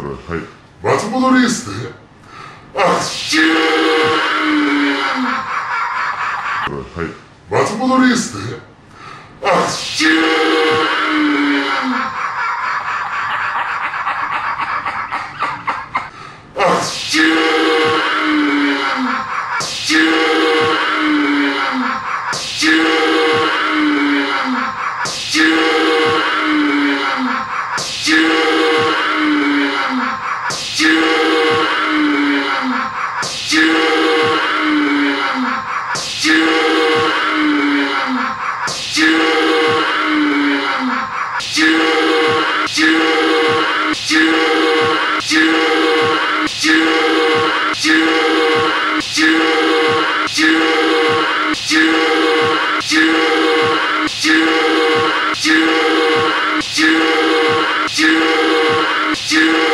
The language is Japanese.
はい。松本リースで、アクションはい。松本リースで、アクションアクションアク Cheers!